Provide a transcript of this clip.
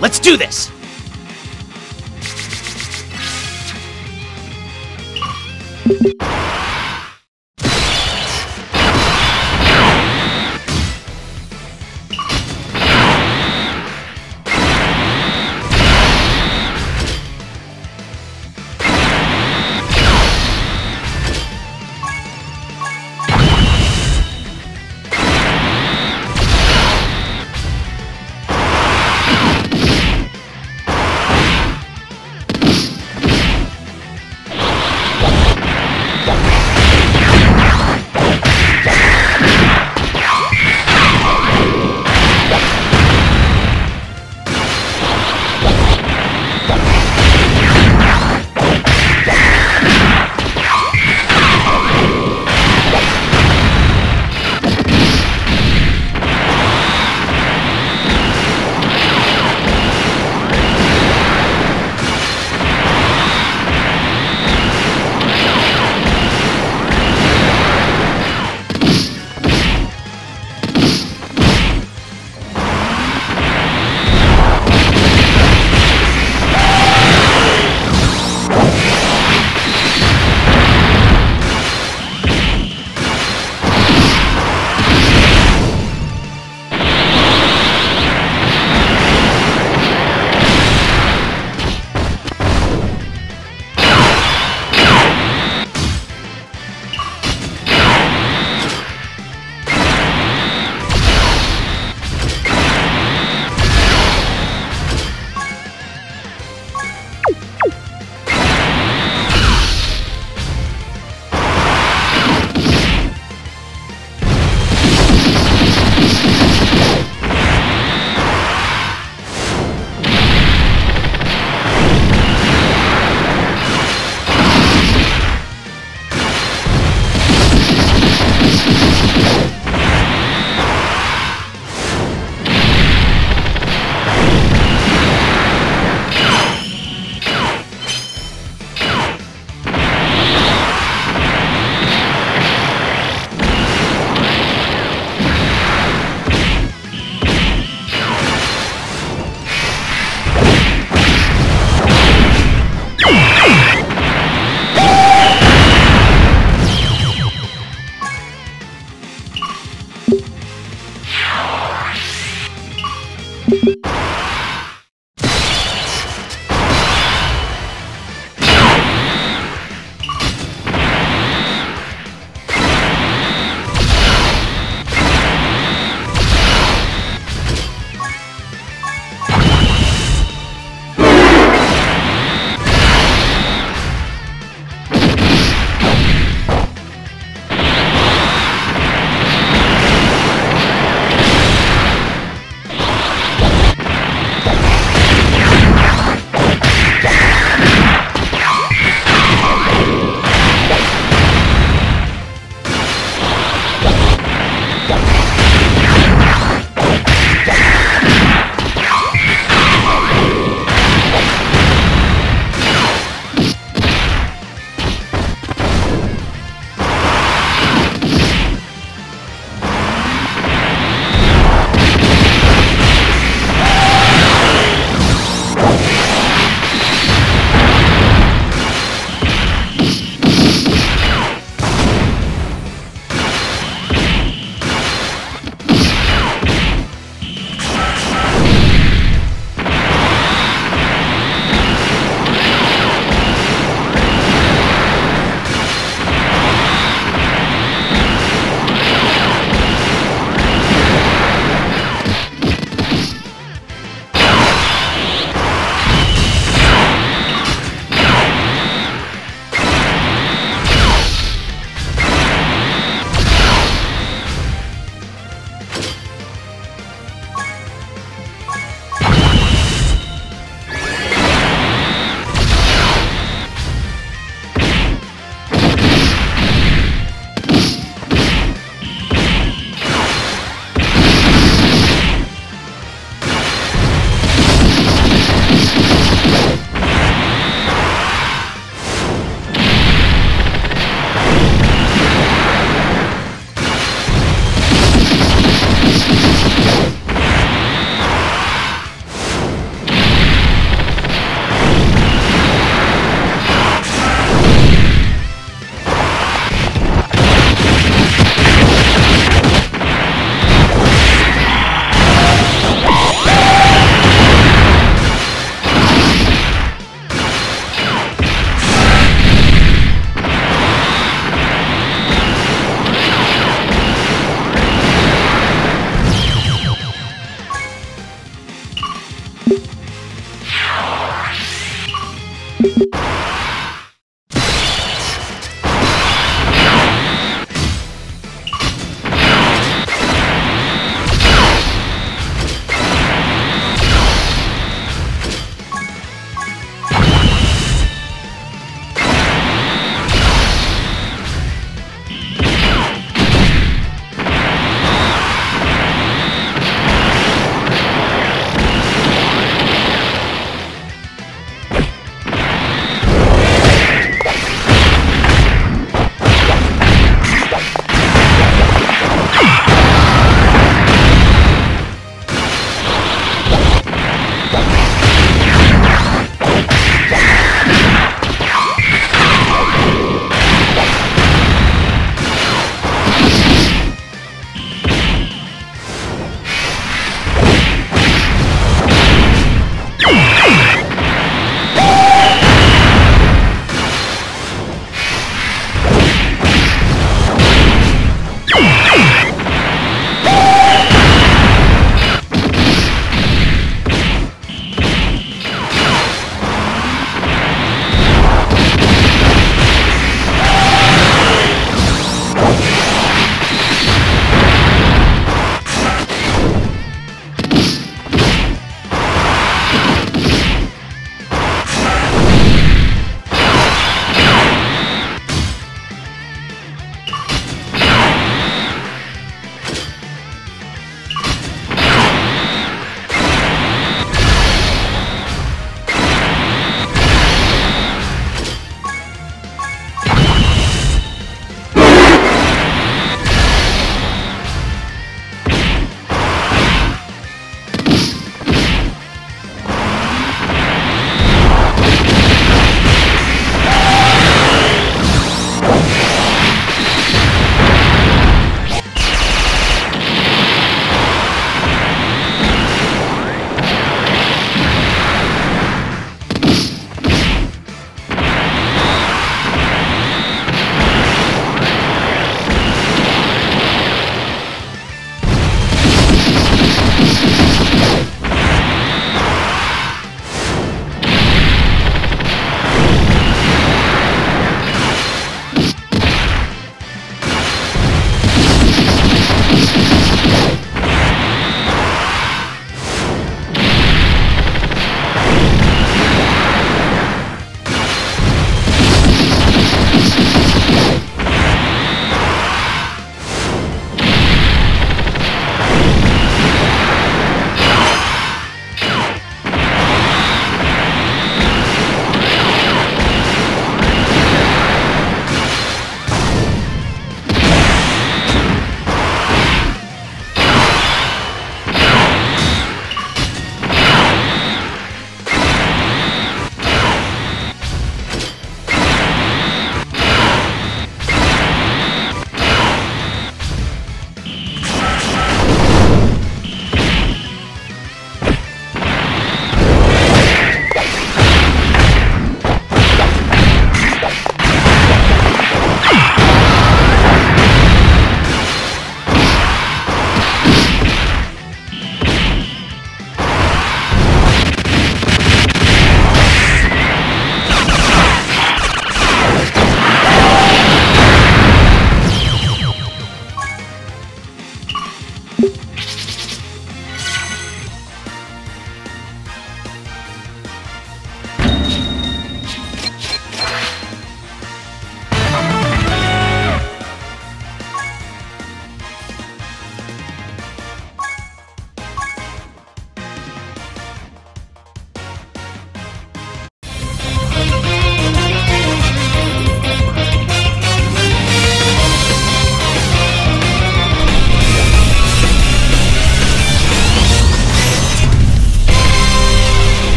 Let's do this!